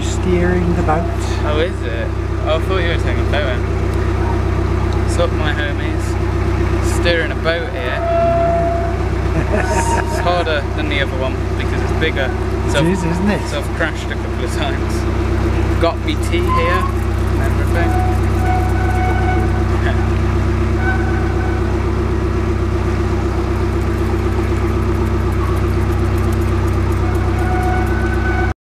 you steering the boat? Oh, is it? Oh, I thought you were taking a photo. What's up, my homies? Steering a boat here. it's harder than the other one because it's bigger. So it is, isn't it? So I've crashed a couple of times. Got BT here.